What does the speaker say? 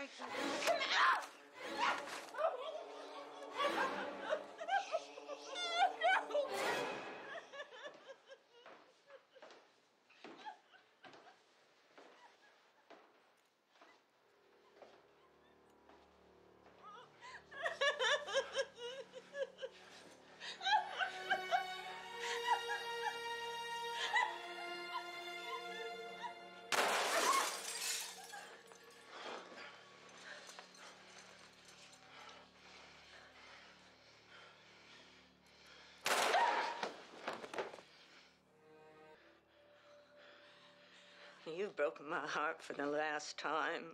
I can. You've broken my heart for the last time.